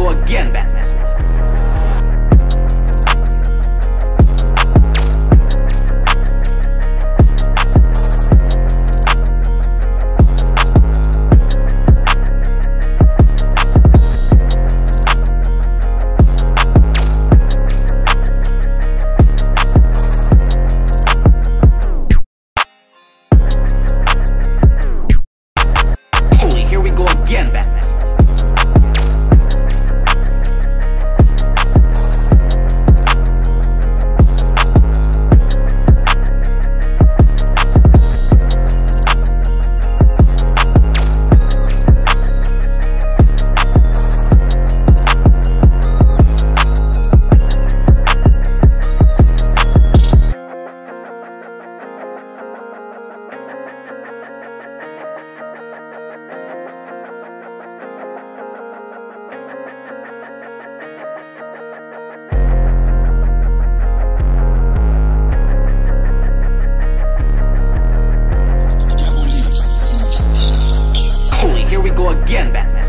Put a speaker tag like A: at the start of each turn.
A: go again, Batman. go again, Batman.